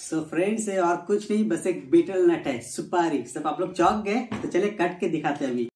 सो so friends और कुछ नहीं, बस एक बीटल नट है, सुपारी। सब आप लोग चौक गए तो चले कट के दिखाते हैं अभी।